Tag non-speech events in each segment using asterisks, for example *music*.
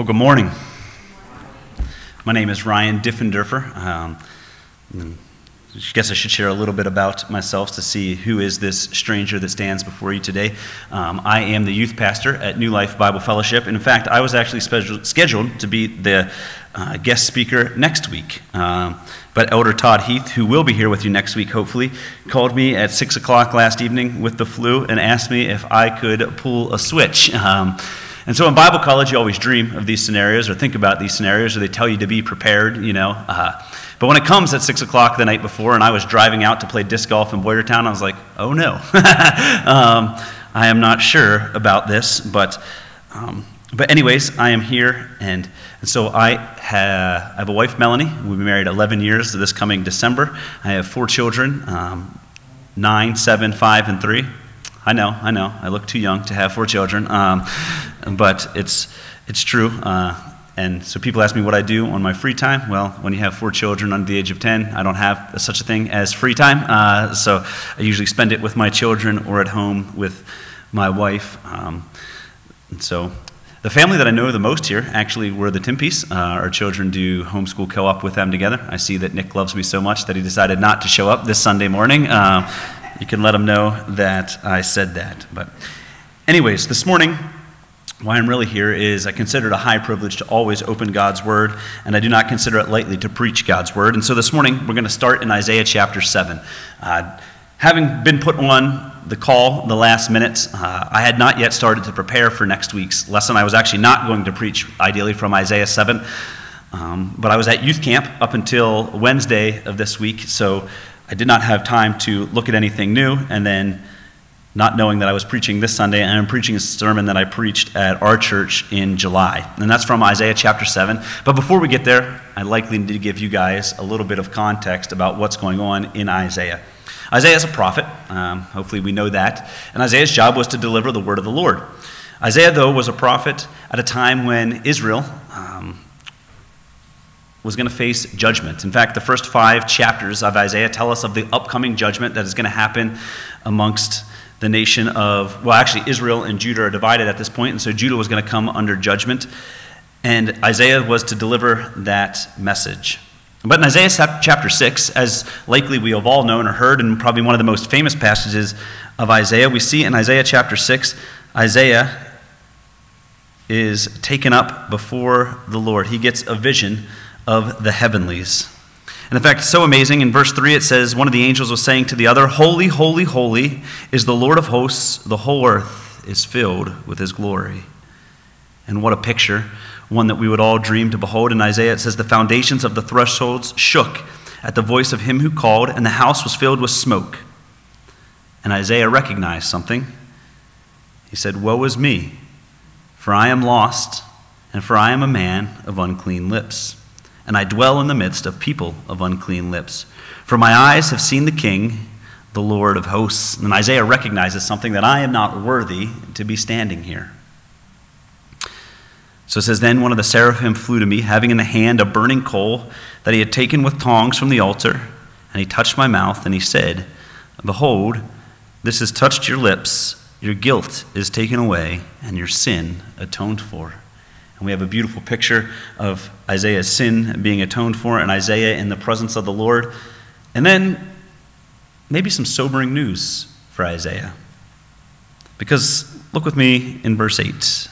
Well, good morning. My name is Ryan Diffenderfer. Um, I guess I should share a little bit about myself to see who is this stranger that stands before you today. Um, I am the youth pastor at New Life Bible Fellowship. And in fact, I was actually scheduled to be the uh, guest speaker next week. Um, but Elder Todd Heath, who will be here with you next week, hopefully, called me at 6 o'clock last evening with the flu and asked me if I could pull a switch. Um, and so in Bible college, you always dream of these scenarios or think about these scenarios, or they tell you to be prepared, you know. Uh, but when it comes at 6 o'clock the night before, and I was driving out to play disc golf in Boyertown, I was like, oh no. *laughs* um, I am not sure about this, but, um, but anyways, I am here, and, and so I, ha- I have a wife, Melanie. We've been married 11 years this coming December. I have four children um, nine, seven, five, and three. I know, I know. I look too young to have four children, um, but it's, it's true. Uh, and so people ask me what I do on my free time. Well, when you have four children under the age of 10, I don't have such a thing as free time. Uh, so I usually spend it with my children or at home with my wife. Um, so the family that I know the most here actually were the Timpies. Uh, our children do homeschool co op with them together. I see that Nick loves me so much that he decided not to show up this Sunday morning. Uh, you can let them know that I said that. But, anyways, this morning, why I'm really here is I consider it a high privilege to always open God's Word, and I do not consider it lightly to preach God's Word. And so this morning, we're going to start in Isaiah chapter 7. Uh, having been put on the call the last minute, uh, I had not yet started to prepare for next week's lesson. I was actually not going to preach, ideally, from Isaiah 7. Um, but I was at youth camp up until Wednesday of this week, so I did not have time to look at anything new, and then not knowing that I was preaching this Sunday, and I'm preaching a sermon that I preached at our church in July. And that's from Isaiah chapter 7. But before we get there, I likely need to give you guys a little bit of context about what's going on in Isaiah. Isaiah is a prophet. Um, hopefully, we know that. And Isaiah's job was to deliver the word of the Lord. Isaiah, though, was a prophet at a time when Israel, um, was going to face judgment. In fact, the first five chapters of Isaiah tell us of the upcoming judgment that is going to happen amongst the nation of, well, actually, Israel and Judah are divided at this point, and so Judah was going to come under judgment. And Isaiah was to deliver that message. But in Isaiah chapter 6, as likely we have all known or heard, and probably one of the most famous passages of Isaiah, we see in Isaiah chapter 6, Isaiah is taken up before the Lord. He gets a vision of the heavenlies. And in fact, so amazing. In verse 3, it says, One of the angels was saying to the other, Holy, holy, holy is the Lord of hosts. The whole earth is filled with his glory. And what a picture, one that we would all dream to behold. In Isaiah, it says, The foundations of the thresholds shook at the voice of him who called, and the house was filled with smoke. And Isaiah recognized something. He said, Woe is me, for I am lost, and for I am a man of unclean lips and I dwell in the midst of people of unclean lips. For my eyes have seen the King, the Lord of hosts. And Isaiah recognizes something that I am not worthy to be standing here. So it says, Then one of the seraphim flew to me, having in the hand a burning coal that he had taken with tongs from the altar. And he touched my mouth, and he said, Behold, this has touched your lips. Your guilt is taken away, and your sin atoned for. And we have a beautiful picture of Isaiah's sin being atoned for and Isaiah in the presence of the Lord. And then maybe some sobering news for Isaiah. Because look with me in verse 8.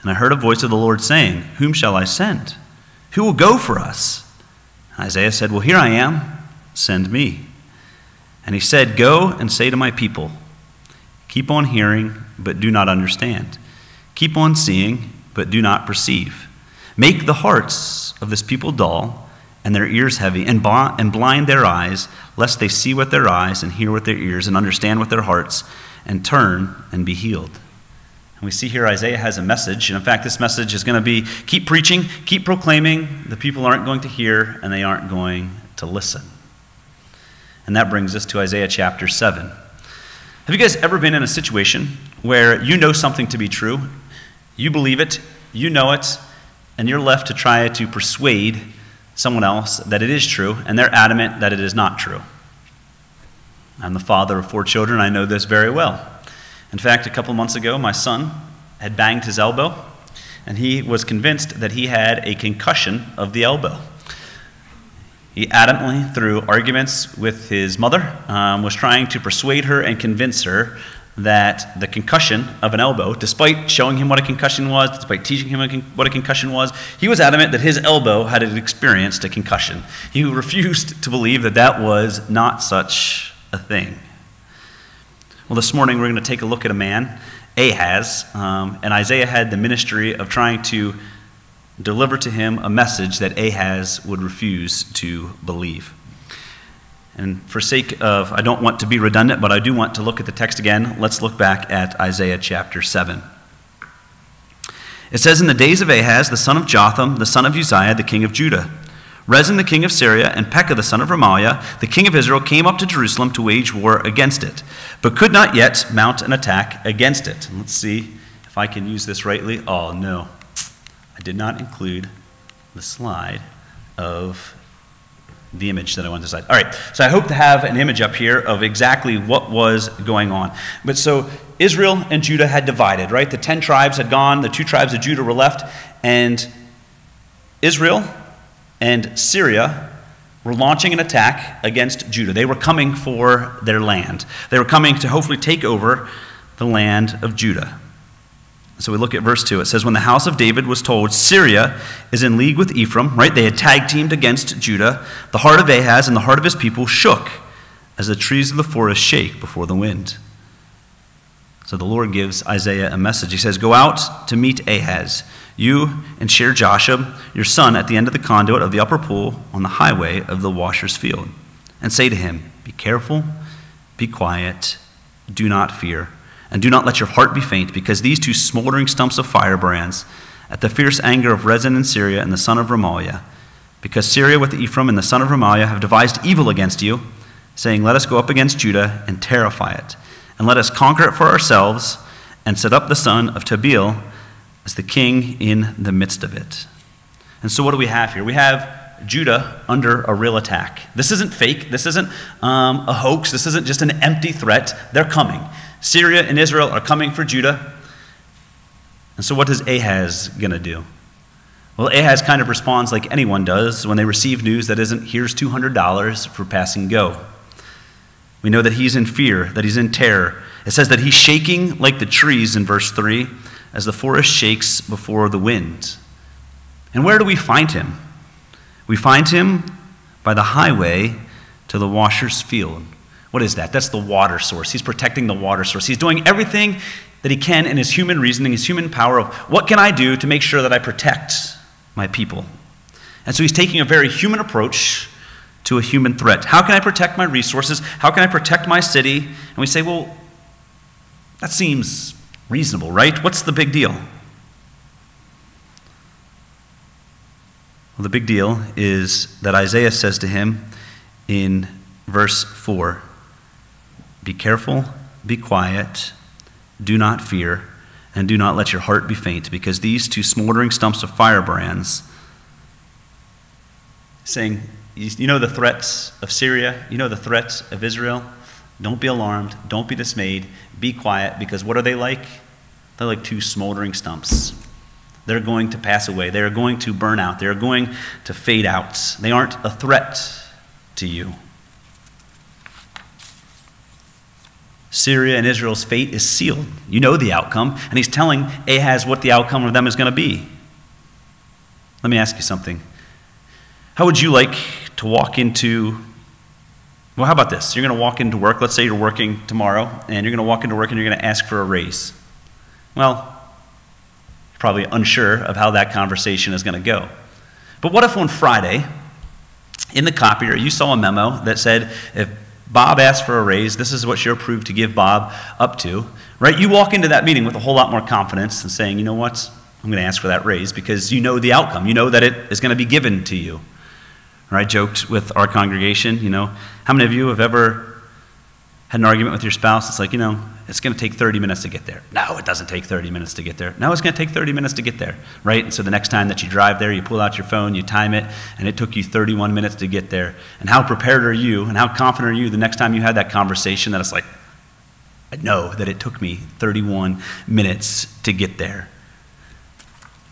And I heard a voice of the Lord saying, Whom shall I send? Who will go for us? Isaiah said, Well, here I am. Send me. And he said, Go and say to my people, Keep on hearing, but do not understand. Keep on seeing but do not perceive. Make the hearts of this people dull and their ears heavy, and, and blind their eyes, lest they see with their eyes and hear with their ears and understand with their hearts and turn and be healed. And we see here Isaiah has a message. And in fact, this message is going to be keep preaching, keep proclaiming. The people aren't going to hear and they aren't going to listen. And that brings us to Isaiah chapter 7. Have you guys ever been in a situation where you know something to be true you believe it, you know it, and you're left to try to persuade someone else that it is true, and they're adamant that it is not true. I'm the father of four children. I know this very well. In fact, a couple months ago, my son had banged his elbow, and he was convinced that he had a concussion of the elbow. He adamantly, through arguments with his mother, um, was trying to persuade her and convince her that the concussion of an elbow, despite showing him what a concussion was, despite teaching him what a concussion was, he was adamant that his elbow had experienced a concussion. He refused to believe that that was not such a thing. Well, this morning we're going to take a look at a man, Ahaz, um, and Isaiah had the ministry of trying to deliver to him a message that Ahaz would refuse to believe. And for sake of, I don't want to be redundant, but I do want to look at the text again. Let's look back at Isaiah chapter 7. It says, In the days of Ahaz, the son of Jotham, the son of Uzziah, the king of Judah, Rezin the king of Syria, and Pekah the son of Remaliah, the king of Israel, came up to Jerusalem to wage war against it, but could not yet mount an attack against it. And let's see if I can use this rightly. Oh, no. I did not include the slide of the image that I want to decide. All right, so I hope to have an image up here of exactly what was going on. But so Israel and Judah had divided, right? The 10 tribes had gone, the two tribes of Judah were left, and Israel and Syria were launching an attack against Judah. They were coming for their land. They were coming to hopefully take over the land of Judah. So we look at verse 2. It says, When the house of David was told, Syria is in league with Ephraim, right? They had tag teamed against Judah. The heart of Ahaz and the heart of his people shook as the trees of the forest shake before the wind. So the Lord gives Isaiah a message. He says, Go out to meet Ahaz, you and Shear-jashub, your son, at the end of the conduit of the upper pool on the highway of the washer's field, and say to him, Be careful, be quiet, do not fear. And do not let your heart be faint, because these two smoldering stumps of firebrands, at the fierce anger of Rezin and Syria and the son of Remaliah, because Syria with Ephraim and the son of Remaliah have devised evil against you, saying, Let us go up against Judah and terrify it, and let us conquer it for ourselves, and set up the son of Tabeel as the king in the midst of it. And so, what do we have here? We have Judah under a real attack. This isn't fake. This isn't um, a hoax. This isn't just an empty threat. They're coming. Syria and Israel are coming for Judah. And so, what is Ahaz going to do? Well, Ahaz kind of responds like anyone does when they receive news that isn't, here's $200 for passing go. We know that he's in fear, that he's in terror. It says that he's shaking like the trees in verse 3 as the forest shakes before the wind. And where do we find him? We find him by the highway to the washer's field. What is that? That's the water source. He's protecting the water source. He's doing everything that he can in his human reasoning, his human power of what can I do to make sure that I protect my people. And so he's taking a very human approach to a human threat. How can I protect my resources? How can I protect my city? And we say, well, that seems reasonable, right? What's the big deal? Well, the big deal is that Isaiah says to him in verse 4 be careful, be quiet, do not fear, and do not let your heart be faint, because these two smoldering stumps of firebrands, saying, You know the threats of Syria, you know the threats of Israel. Don't be alarmed, don't be dismayed, be quiet, because what are they like? They're like two smoldering stumps. They're going to pass away. They are going to burn out. They are going to fade out. They aren't a threat to you. Syria and Israel's fate is sealed. You know the outcome. And he's telling Ahaz what the outcome of them is going to be. Let me ask you something. How would you like to walk into, well, how about this? You're going to walk into work. Let's say you're working tomorrow, and you're going to walk into work and you're going to ask for a raise. Well, probably unsure of how that conversation is going to go. But what if on Friday, in the copier, you saw a memo that said if Bob asked for a raise. This is what you're approved to give Bob up to. Right? You walk into that meeting with a whole lot more confidence and saying, you know what? I'm going to ask for that raise because you know the outcome. You know that it is going to be given to you. Or I joked with our congregation, you know, how many of you have ever had an argument with your spouse? It's like, you know, it's going to take 30 minutes to get there. No, it doesn't take 30 minutes to get there. No, it's going to take 30 minutes to get there, right? And so the next time that you drive there, you pull out your phone, you time it, and it took you 31 minutes to get there. And how prepared are you and how confident are you the next time you had that conversation that it's like, I know that it took me 31 minutes to get there.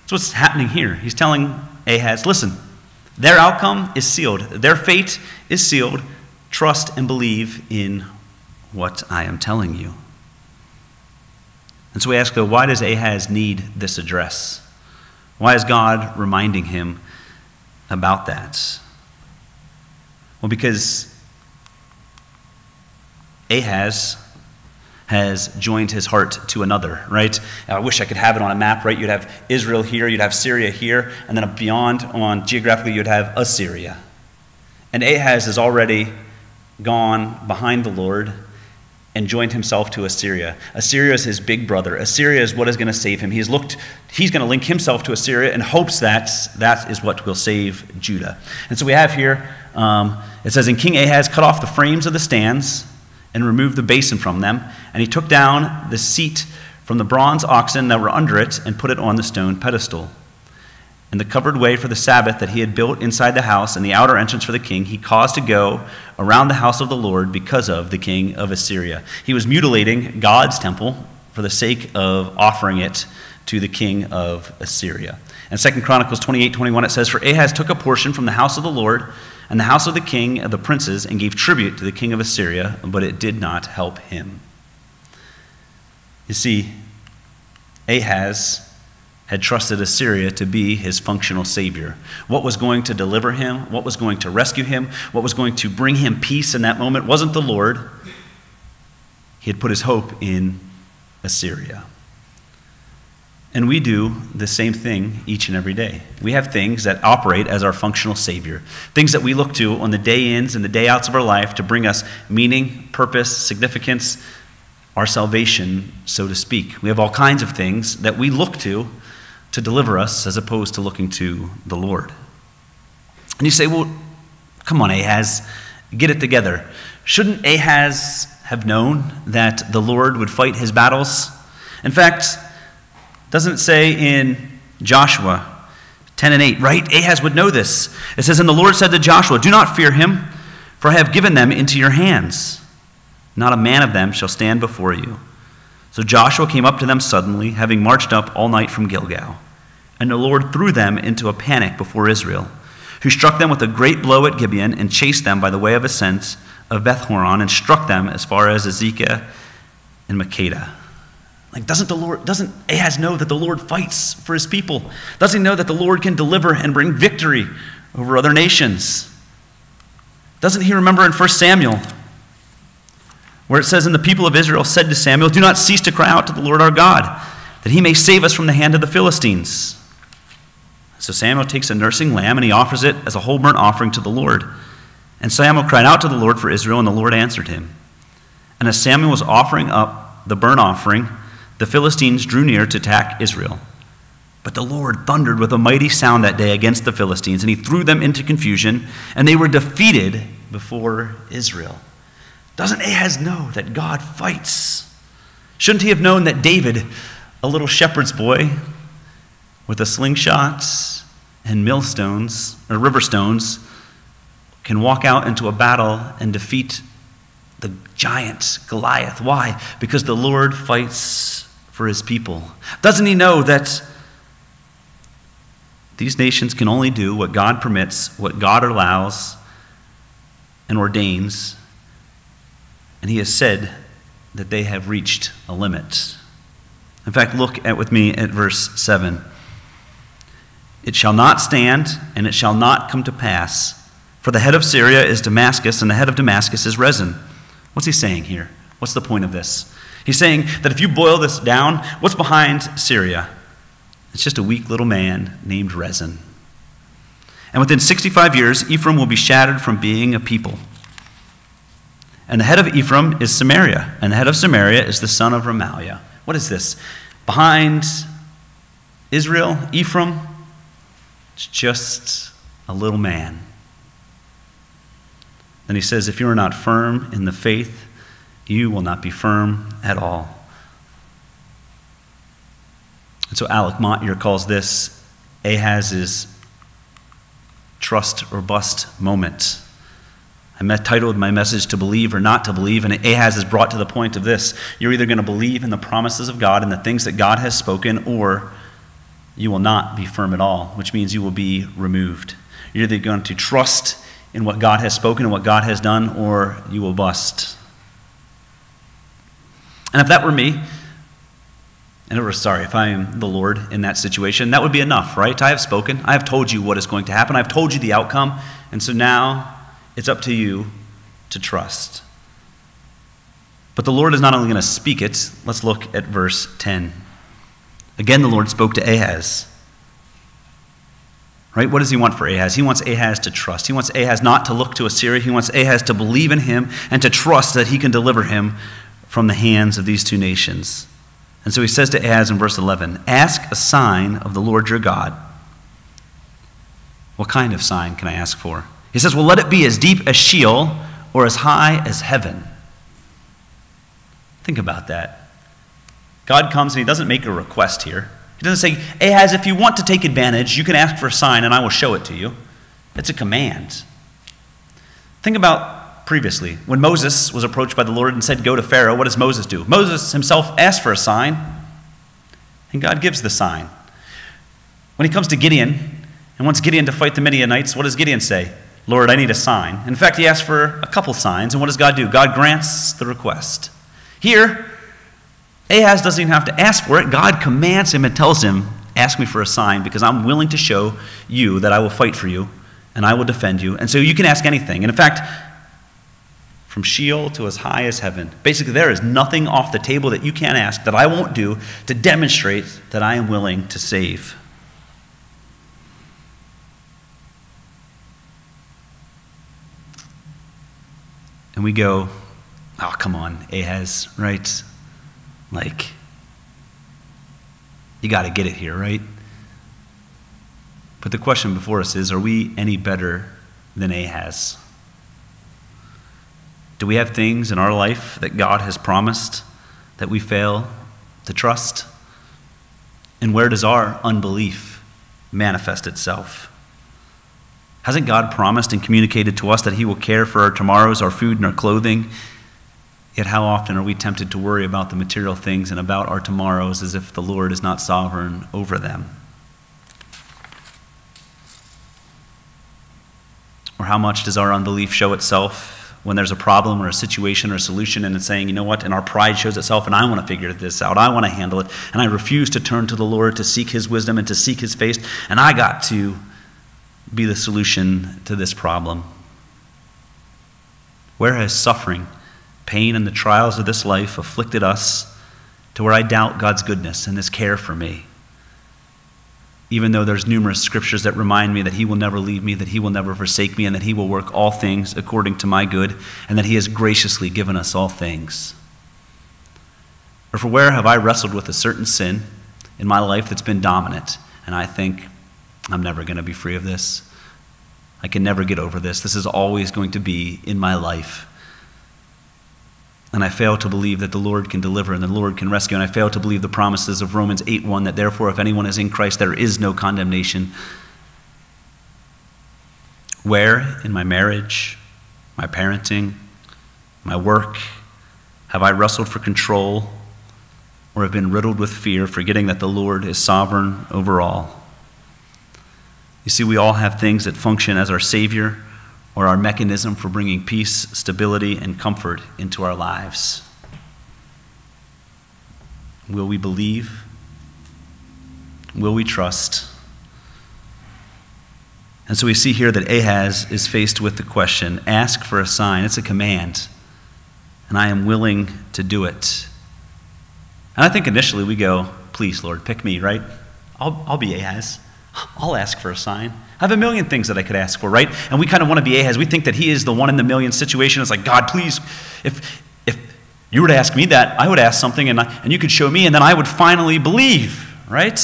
That's what's happening here. He's telling Ahaz, listen, their outcome is sealed, their fate is sealed. Trust and believe in what I am telling you. And so we ask, though, why does Ahaz need this address? Why is God reminding him about that? Well, because Ahaz has joined his heart to another, right? I wish I could have it on a map, right? You'd have Israel here, you'd have Syria here, and then beyond on geographically, you'd have Assyria. And Ahaz has already gone behind the Lord and joined himself to Assyria. Assyria is his big brother. Assyria is what is going to save him. He's looked he's going to link himself to Assyria and hopes that that is what will save Judah. And so we have here um, it says, "And King Ahaz cut off the frames of the stands and removed the basin from them, and he took down the seat from the bronze oxen that were under it and put it on the stone pedestal." and the covered way for the Sabbath that he had built inside the house and the outer entrance for the king, he caused to go around the house of the Lord because of the king of Assyria. He was mutilating God's temple for the sake of offering it to the king of Assyria. And 2 Chronicles 28 21, it says, For Ahaz took a portion from the house of the Lord and the house of the king of the princes and gave tribute to the king of Assyria, but it did not help him. You see, Ahaz had trusted Assyria to be his functional savior. What was going to deliver him, what was going to rescue him, what was going to bring him peace in that moment wasn't the Lord. He had put his hope in Assyria. And we do the same thing each and every day. We have things that operate as our functional Savior, things that we look to on the day ins and the day outs of our life to bring us meaning, purpose, significance, our salvation, so to speak. We have all kinds of things that we look to to deliver us as opposed to looking to the Lord. And you say, well, come on, Ahaz, get it together. Shouldn't Ahaz have known that the Lord would fight his battles? In fact, doesn't it say in Joshua 10 and 8, right? Ahaz would know this. It says, And the Lord said to Joshua, Do not fear him, for I have given them into your hands. Not a man of them shall stand before you. So Joshua came up to them suddenly, having marched up all night from Gilgal. And the Lord threw them into a panic before Israel, who struck them with a great blow at Gibeon and chased them by the way of ascent of Beth Horon and struck them as far as Azekah and Makkedah. Like, doesn't the Lord, doesn't Ahaz know that the Lord fights for his people? Doesn't he know that the Lord can deliver and bring victory over other nations? Doesn't he remember in 1 Samuel where it says, And the people of Israel said to Samuel, Do not cease to cry out to the Lord our God, that he may save us from the hand of the Philistines. So Samuel takes a nursing lamb and he offers it as a whole burnt offering to the Lord. And Samuel cried out to the Lord for Israel, and the Lord answered him. And as Samuel was offering up the burnt offering, the Philistines drew near to attack Israel. But the Lord thundered with a mighty sound that day against the Philistines, and he threw them into confusion, and they were defeated before Israel. Doesn't Ahaz know that God fights? Shouldn't he have known that David, a little shepherd's boy with a slingshot and millstones or river stones, can walk out into a battle and defeat the giant Goliath? Why? Because the Lord fights for his people. Doesn't he know that these nations can only do what God permits, what God allows and ordains? And he has said that they have reached a limit. In fact, look at with me at verse 7. It shall not stand, and it shall not come to pass. For the head of Syria is Damascus, and the head of Damascus is Rezin. What's he saying here? What's the point of this? He's saying that if you boil this down, what's behind Syria? It's just a weak little man named Rezin. And within 65 years, Ephraim will be shattered from being a people. And the head of Ephraim is Samaria, and the head of Samaria is the son of Remaliah. What is this? Behind Israel, Ephraim, it's just a little man. Then he says, If you are not firm in the faith, you will not be firm at all. And so Alec Motyer calls this Ahaz's trust or bust moment. I titled my message to believe or not to believe, and Ahaz is brought to the point of this. You're either going to believe in the promises of God and the things that God has spoken, or you will not be firm at all, which means you will be removed. You're either going to trust in what God has spoken and what God has done, or you will bust. And if that were me, and it were sorry, if I am the Lord in that situation, that would be enough, right? I have spoken. I have told you what is going to happen. I've told you the outcome. And so now it's up to you to trust. But the Lord is not only going to speak it, let's look at verse 10. Again, the Lord spoke to Ahaz. Right? What does he want for Ahaz? He wants Ahaz to trust. He wants Ahaz not to look to Assyria. He wants Ahaz to believe in him and to trust that he can deliver him from the hands of these two nations. And so he says to Ahaz in verse 11 Ask a sign of the Lord your God. What kind of sign can I ask for? He says, Well, let it be as deep as Sheol or as high as heaven. Think about that. God comes and he doesn't make a request here. He doesn't say, Ahaz, if you want to take advantage, you can ask for a sign and I will show it to you. It's a command. Think about previously when Moses was approached by the Lord and said, Go to Pharaoh. What does Moses do? Moses himself asks for a sign, and God gives the sign. When he comes to Gideon and wants Gideon to fight the Midianites, what does Gideon say? Lord, I need a sign. In fact, he asks for a couple signs, and what does God do? God grants the request. Here, Ahaz doesn't even have to ask for it. God commands him and tells him, Ask me for a sign because I'm willing to show you that I will fight for you and I will defend you. And so you can ask anything. And in fact, from Sheol to as high as heaven, basically, there is nothing off the table that you can't ask that I won't do to demonstrate that I am willing to save. And we go, oh, come on, Ahaz, right? Like, you got to get it here, right? But the question before us is are we any better than Ahaz? Do we have things in our life that God has promised that we fail to trust? And where does our unbelief manifest itself? Hasn't God promised and communicated to us that He will care for our tomorrows, our food, and our clothing? Yet, how often are we tempted to worry about the material things and about our tomorrows as if the Lord is not sovereign over them? Or how much does our unbelief show itself when there's a problem or a situation or a solution and it's saying, you know what, and our pride shows itself and I want to figure this out, I want to handle it, and I refuse to turn to the Lord to seek His wisdom and to seek His face, and I got to be the solution to this problem? Where has suffering? pain and the trials of this life afflicted us to where I doubt God's goodness and his care for me. Even though there's numerous scriptures that remind me that he will never leave me, that he will never forsake me, and that he will work all things according to my good, and that he has graciously given us all things. Or for where have I wrestled with a certain sin in my life that's been dominant, and I think, I'm never going to be free of this. I can never get over this. This is always going to be in my life and I fail to believe that the Lord can deliver and the Lord can rescue. And I fail to believe the promises of Romans 8 1 that therefore, if anyone is in Christ, there is no condemnation. Where in my marriage, my parenting, my work, have I wrestled for control or have been riddled with fear, forgetting that the Lord is sovereign over all? You see, we all have things that function as our Savior or our mechanism for bringing peace, stability, and comfort into our lives? Will we believe? Will we trust? And so we see here that Ahaz is faced with the question ask for a sign. It's a command, and I am willing to do it. And I think initially we go, please, Lord, pick me, right? I'll, I'll be Ahaz. I'll ask for a sign. I have a million things that I could ask for, right? And we kind of want to be Ahaz. We think that he is the one in the million situation. It's like, God, please, if, if you were to ask me that, I would ask something and, I, and you could show me, and then I would finally believe, right?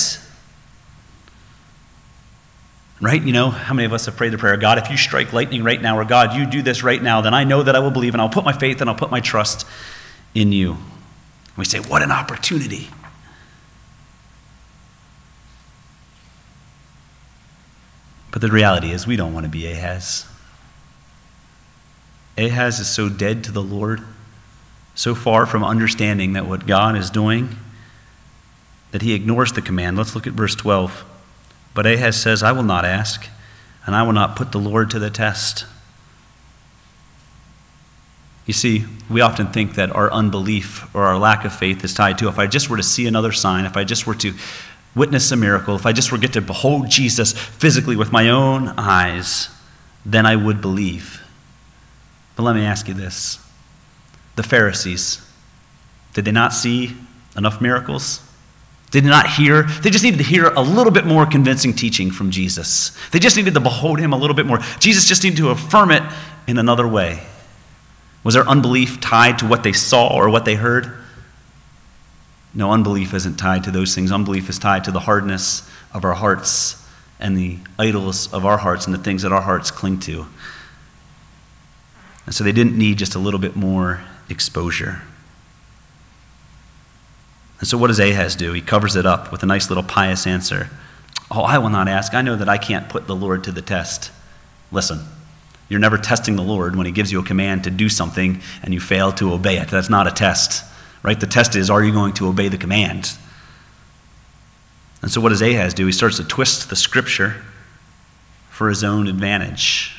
Right? You know, how many of us have prayed the prayer, God, if you strike lightning right now, or God, you do this right now, then I know that I will believe, and I'll put my faith and I'll put my trust in you. We say, what an opportunity. But the reality is, we don't want to be Ahaz. Ahaz is so dead to the Lord, so far from understanding that what God is doing that he ignores the command. Let's look at verse 12. But Ahaz says, I will not ask, and I will not put the Lord to the test. You see, we often think that our unbelief or our lack of faith is tied to if I just were to see another sign, if I just were to witness a miracle, if I just were to get to behold Jesus physically with my own eyes, then I would believe. But let me ask you this the Pharisees, did they not see enough miracles? Did not hear? They just needed to hear a little bit more convincing teaching from Jesus. They just needed to behold him a little bit more. Jesus just needed to affirm it in another way. Was their unbelief tied to what they saw or what they heard? No, unbelief isn't tied to those things. Unbelief is tied to the hardness of our hearts and the idols of our hearts and the things that our hearts cling to. And so they didn't need just a little bit more exposure. And so what does Ahaz do? He covers it up with a nice little pious answer. Oh, I will not ask. I know that I can't put the Lord to the test. Listen, you're never testing the Lord when He gives you a command to do something and you fail to obey it. That's not a test, right? The test is are you going to obey the command? And so, what does Ahaz do? He starts to twist the scripture for his own advantage.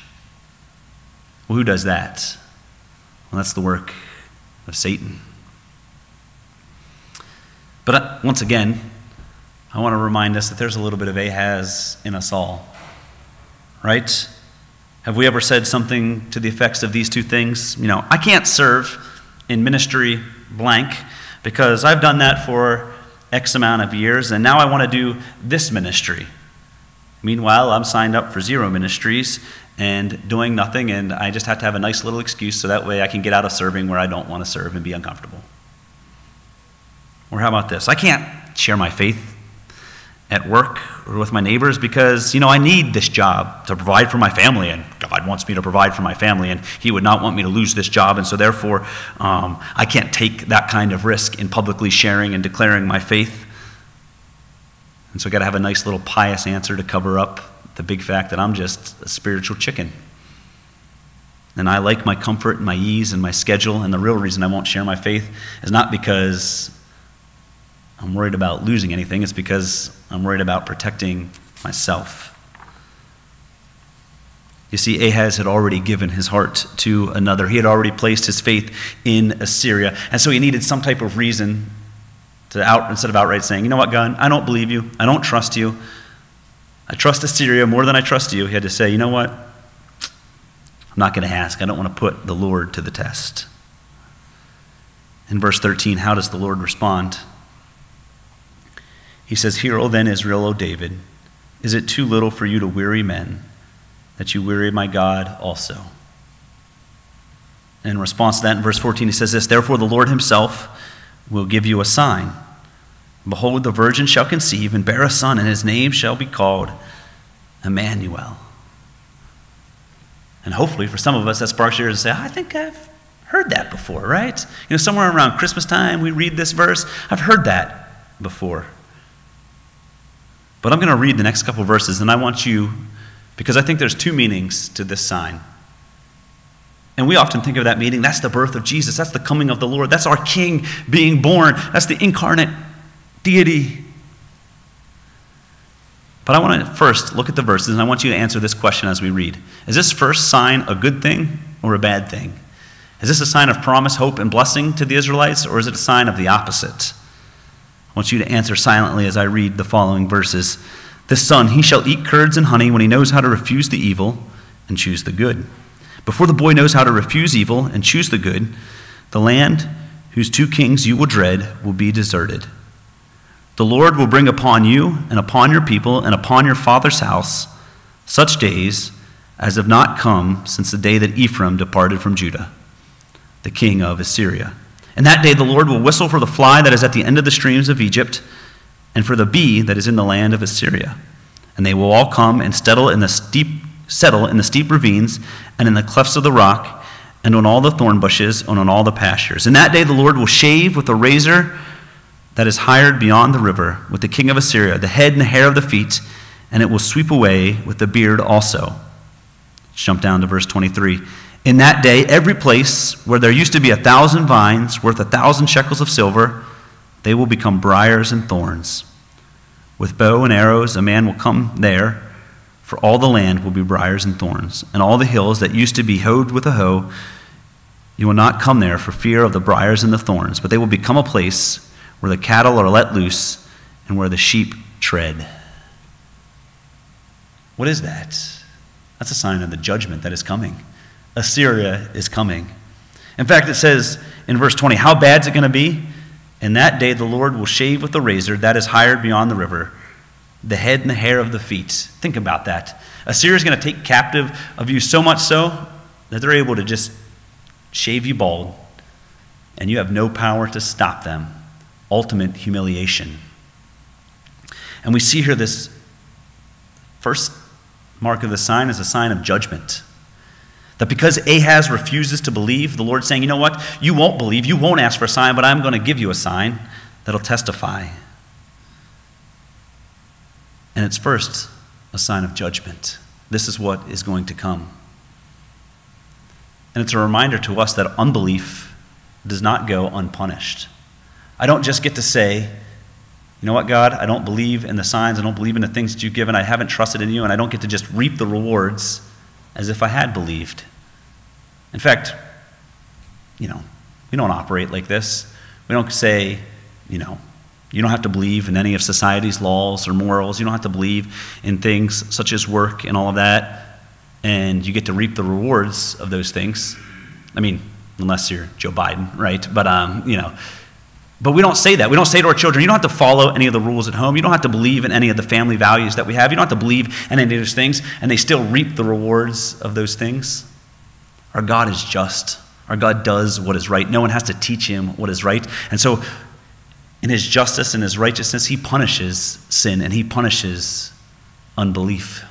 Well, who does that? Well, that's the work of Satan. But uh, once again, I want to remind us that there's a little bit of Ahaz in us all, right? Have we ever said something to the effects of these two things? You know, I can't serve in ministry blank because I've done that for X amount of years and now I want to do this ministry. Meanwhile, I'm signed up for zero ministries and doing nothing, and I just have to have a nice little excuse so that way I can get out of serving where I don't want to serve and be uncomfortable. Or how about this? I can't share my faith at work or with my neighbors because, you know, I need this job to provide for my family, and God wants me to provide for my family, and He would not want me to lose this job, and so therefore um, I can't take that kind of risk in publicly sharing and declaring my faith. And so I got to have a nice little pious answer to cover up the big fact that I'm just a spiritual chicken. And I like my comfort and my ease and my schedule, and the real reason I won't share my faith is not because I'm worried about losing anything, it's because I'm worried about protecting myself. You see, Ahaz had already given his heart to another. He had already placed his faith in Assyria. And so he needed some type of reason to out, instead of outright saying, you know what, God, I don't believe you. I don't trust you. I trust Assyria more than I trust you. He had to say, you know what? I'm not going to ask. I don't want to put the Lord to the test. In verse 13, how does the Lord respond? He says, Hear, O then, Israel, O David, is it too little for you to weary men, that you weary my God also? In response to that, in verse 14, he says this Therefore, the Lord himself will give you a sign. Behold, the virgin shall conceive and bear a son, and his name shall be called Emmanuel. And hopefully, for some of us, that sparks your ears to say, I think I've heard that before, right? You know, somewhere around Christmas time, we read this verse. I've heard that before. But I'm going to read the next couple verses, and I want you, because I think there's two meanings to this sign. And we often think of that meaning that's the birth of Jesus, that's the coming of the Lord, that's our King being born, that's the incarnate deity. But I want to first look at the verses, and I want you to answer this question as we read Is this first sign a good thing or a bad thing? Is this a sign of promise, hope, and blessing to the Israelites, or is it a sign of the opposite? I want you to answer silently as I read the following verses. This son, he shall eat curds and honey when he knows how to refuse the evil and choose the good. Before the boy knows how to refuse evil and choose the good, the land whose two kings you will dread will be deserted. The Lord will bring upon you and upon your people and upon your father's house such days as have not come since the day that Ephraim departed from Judah, the king of Assyria. And that day the Lord will whistle for the fly that is at the end of the streams of Egypt, and for the bee that is in the land of Assyria. And they will all come and settle in the steep, settle in the steep ravines and in the clefts of the rock, and on all the thorn bushes, and on all the pastures. And that day the Lord will shave with a razor that is hired beyond the river, with the king of Assyria, the head and the hair of the feet, and it will sweep away with the beard also. Let's jump down to verse 23. In that day, every place where there used to be a thousand vines worth a thousand shekels of silver, they will become briars and thorns. With bow and arrows, a man will come there, for all the land will be briars and thorns, and all the hills that used to be hoed with a hoe, you will not come there for fear of the briars and the thorns, but they will become a place where the cattle are let loose and where the sheep tread. What is that? That's a sign of the judgment that is coming. Assyria is coming. In fact, it says in verse 20, How bad is it going to be? In that day the Lord will shave with a razor that is hired beyond the river, the head and the hair of the feet. Think about that. Assyria is going to take captive of you so much so that they're able to just shave you bald, and you have no power to stop them. Ultimate humiliation. And we see here this first mark of the sign is a sign of judgment. That because Ahaz refuses to believe, the Lord's saying, you know what? You won't believe, you won't ask for a sign, but I'm going to give you a sign that'll testify. And it's first a sign of judgment. This is what is going to come. And it's a reminder to us that unbelief does not go unpunished. I don't just get to say, you know what, God, I don't believe in the signs, I don't believe in the things that you've given, I haven't trusted in you, and I don't get to just reap the rewards as if I had believed. In fact, you know, we don't operate like this. We don't say, you know, you don't have to believe in any of society's laws or morals. You don't have to believe in things such as work and all of that, and you get to reap the rewards of those things. I mean, unless you're Joe Biden, right? But um, you know, but we don't say that. We don't say to our children, you don't have to follow any of the rules at home. You don't have to believe in any of the family values that we have. You don't have to believe in any of those things, and they still reap the rewards of those things. Our God is just. Our God does what is right. No one has to teach him what is right. And so, in his justice and his righteousness, he punishes sin and he punishes unbelief.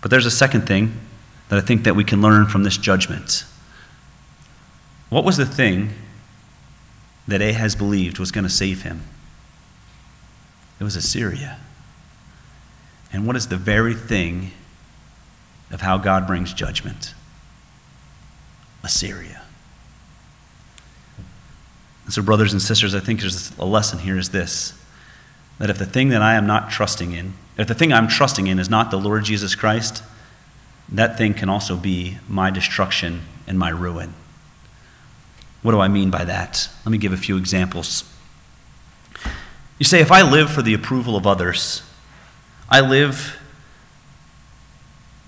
But there's a second thing that I think that we can learn from this judgment. What was the thing that Ahaz believed was going to save him? It was Assyria. And what is the very thing of how God brings judgment Assyria. And so, brothers and sisters, I think there's a lesson here is this that if the thing that I am not trusting in, if the thing I'm trusting in is not the Lord Jesus Christ, that thing can also be my destruction and my ruin. What do I mean by that? Let me give a few examples. You say, if I live for the approval of others, I live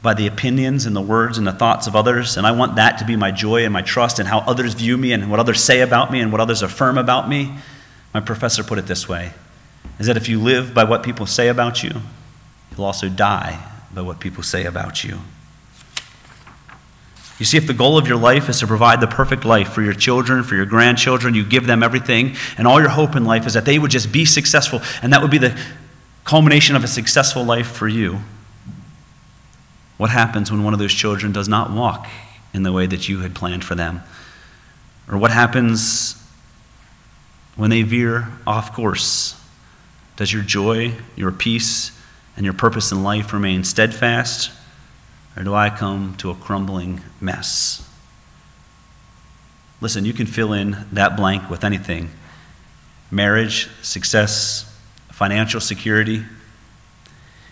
by the opinions and the words and the thoughts of others, and I want that to be my joy and my trust and how others view me and what others say about me and what others affirm about me. My professor put it this way is that if you live by what people say about you, you'll also die by what people say about you. You see, if the goal of your life is to provide the perfect life for your children, for your grandchildren, you give them everything, and all your hope in life is that they would just be successful, and that would be the culmination of a successful life for you. What happens when one of those children does not walk in the way that you had planned for them? Or what happens when they veer off course? Does your joy, your peace, and your purpose in life remain steadfast? Or do I come to a crumbling mess? Listen, you can fill in that blank with anything marriage, success, financial security,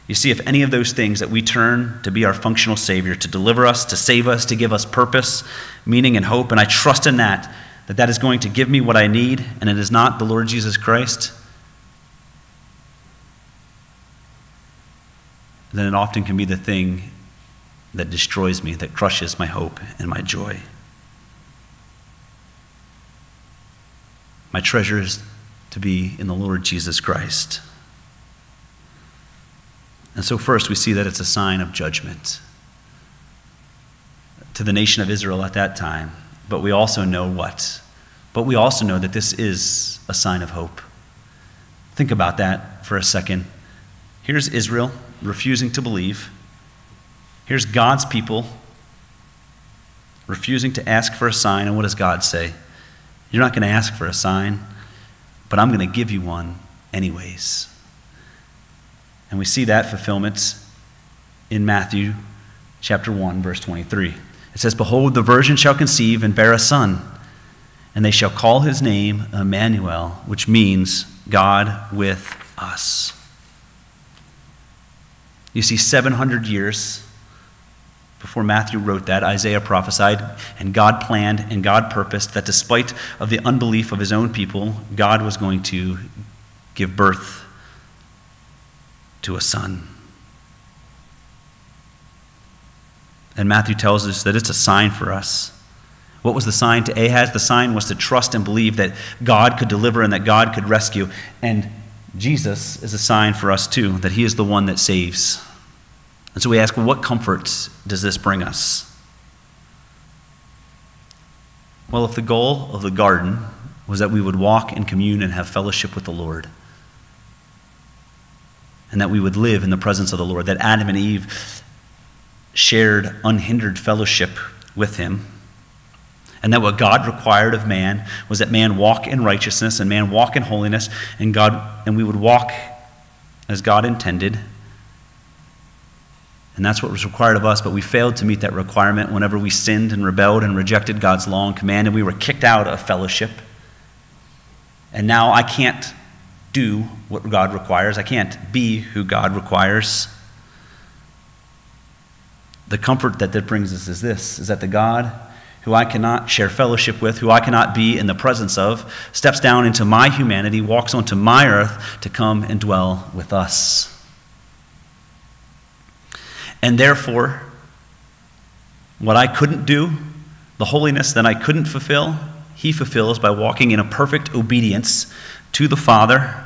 you see, if any of those things that we turn to be our functional Savior, to deliver us, to save us, to give us purpose, meaning, and hope, and I trust in that, that that is going to give me what I need, and it is not the Lord Jesus Christ, then it often can be the thing that destroys me, that crushes my hope and my joy. My treasure is to be in the Lord Jesus Christ. And so, first, we see that it's a sign of judgment to the nation of Israel at that time. But we also know what? But we also know that this is a sign of hope. Think about that for a second. Here's Israel refusing to believe. Here's God's people refusing to ask for a sign. And what does God say? You're not going to ask for a sign, but I'm going to give you one anyways. And we see that fulfillment in Matthew chapter 1, verse 23. It says, Behold, the virgin shall conceive and bear a son, and they shall call his name Emmanuel, which means God with us. You see, 700 years before Matthew wrote that, Isaiah prophesied, and God planned and God purposed that despite of the unbelief of his own people, God was going to give birth to a son. And Matthew tells us that it's a sign for us. What was the sign to Ahaz? The sign was to trust and believe that God could deliver and that God could rescue. And Jesus is a sign for us too, that he is the one that saves. And so we ask, what comfort does this bring us? Well, if the goal of the garden was that we would walk and commune and have fellowship with the Lord, and that we would live in the presence of the Lord, that Adam and Eve shared unhindered fellowship with him. And that what God required of man was that man walk in righteousness and man walk in holiness, and God and we would walk as God intended. And that's what was required of us, but we failed to meet that requirement whenever we sinned and rebelled and rejected God's law and command, and we were kicked out of fellowship. And now I can't do what God requires. I can't be who God requires the comfort that that brings us is this is that the God who I cannot share fellowship with, who I cannot be in the presence of, steps down into my humanity, walks onto my earth to come and dwell with us. And therefore, what I couldn't do, the holiness that I couldn't fulfill, he fulfills by walking in a perfect obedience to the Father.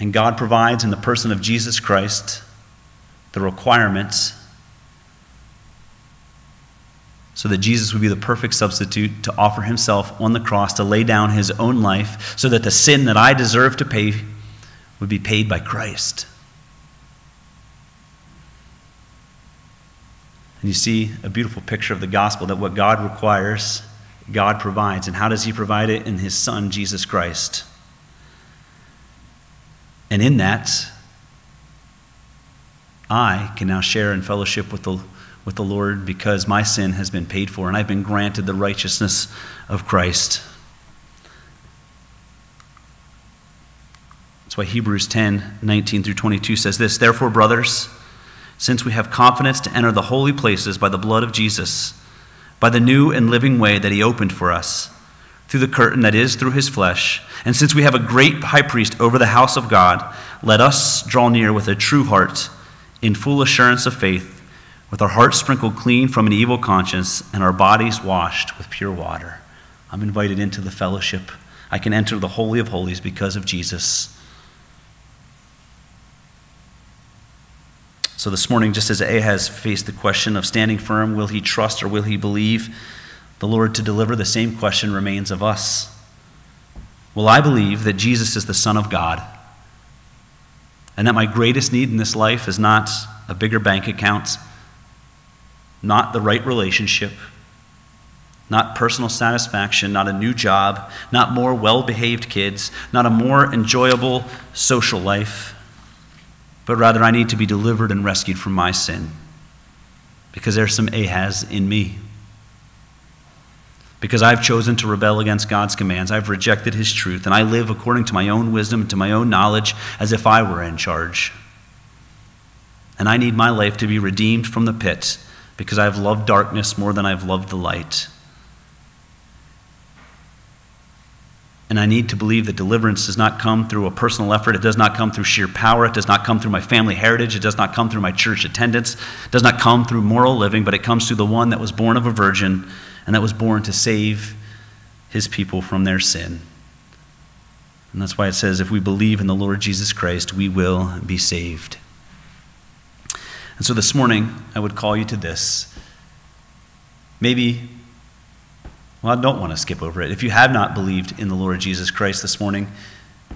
And God provides in the person of Jesus Christ the requirements so that Jesus would be the perfect substitute to offer himself on the cross to lay down his own life so that the sin that I deserve to pay would be paid by Christ. And you see a beautiful picture of the gospel that what God requires, God provides. And how does he provide it? In his son, Jesus Christ. And in that, I can now share in fellowship with the, with the Lord because my sin has been paid for and I've been granted the righteousness of Christ. That's why Hebrews 10 19 through 22 says this Therefore, brothers, since we have confidence to enter the holy places by the blood of Jesus, by the new and living way that he opened for us, through the curtain that is through his flesh, and since we have a great high priest over the house of God, let us draw near with a true heart in full assurance of faith, with our hearts sprinkled clean from an evil conscience and our bodies washed with pure water. I'm invited into the fellowship. I can enter the Holy of Holies because of Jesus. So, this morning, just as Ahaz faced the question of standing firm, will he trust or will he believe? The Lord to deliver the same question remains of us. Will I believe that Jesus is the Son of God? and that my greatest need in this life is not a bigger bank account, not the right relationship, not personal satisfaction, not a new job, not more well behaved kids, not a more enjoyable social life, but rather I need to be delivered and rescued from my sin because there's some Ahaz in me because I've chosen to rebel against God's commands. I've rejected His truth, and I live according to my own wisdom and to my own knowledge as if I were in charge. And I need my life to be redeemed from the pit because I've loved darkness more than I've loved the light. And I need to believe that deliverance does not come through a personal effort. It does not come through sheer power. It does not come through my family heritage. It does not come through my church attendance. It does not come through moral living, but it comes through the one that was born of a virgin and that was born to save his people from their sin. And that's why it says, if we believe in the Lord Jesus Christ, we will be saved. And so this morning, I would call you to this. Maybe, well, I don't want to skip over it. If you have not believed in the Lord Jesus Christ this morning,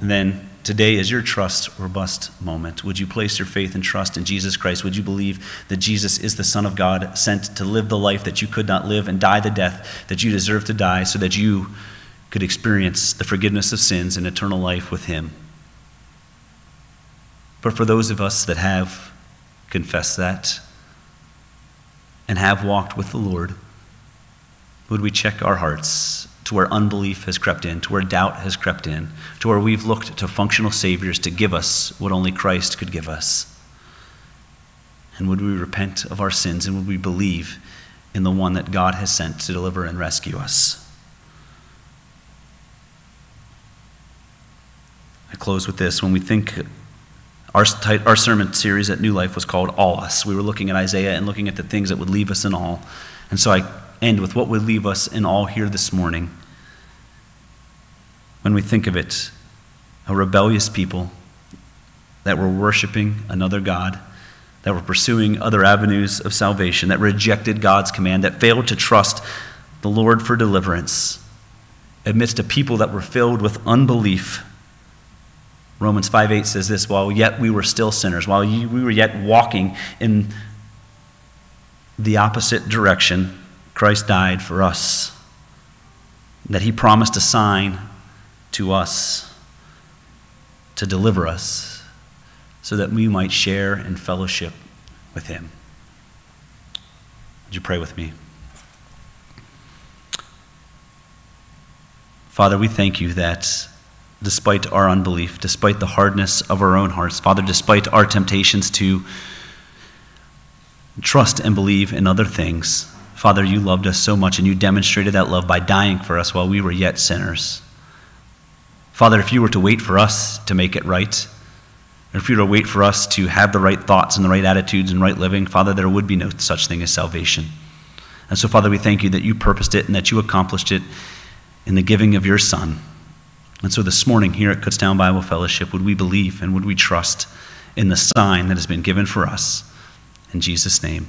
then Today is your trust or bust moment. Would you place your faith and trust in Jesus Christ? Would you believe that Jesus is the Son of God, sent to live the life that you could not live and die the death that you deserve to die so that you could experience the forgiveness of sins and eternal life with Him? But for those of us that have confessed that and have walked with the Lord, Would we check our hearts to where unbelief has crept in, to where doubt has crept in, to where we've looked to functional saviors to give us what only Christ could give us? And would we repent of our sins and would we believe in the one that God has sent to deliver and rescue us? I close with this. When we think our, our sermon series at New Life was called All Us, we were looking at Isaiah and looking at the things that would leave us in all. And so I end with what would leave us in all here this morning. When we think of it, a rebellious people that were worshiping another God, that were pursuing other avenues of salvation, that rejected God's command, that failed to trust the Lord for deliverance, amidst a people that were filled with unbelief. Romans 5 8 says this while yet we were still sinners, while we were yet walking in the opposite direction, Christ died for us, that he promised a sign to us to deliver us so that we might share in fellowship with him. Would you pray with me? Father, we thank you that despite our unbelief, despite the hardness of our own hearts, Father, despite our temptations to trust and believe in other things, Father, you loved us so much and you demonstrated that love by dying for us while we were yet sinners. Father, if you were to wait for us to make it right, or if you were to wait for us to have the right thoughts and the right attitudes and right living, Father, there would be no such thing as salvation. And so, Father, we thank you that you purposed it and that you accomplished it in the giving of your Son. And so this morning here at Kutztown Bible Fellowship, would we believe and would we trust in the sign that has been given for us? In Jesus' name,